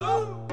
Oh!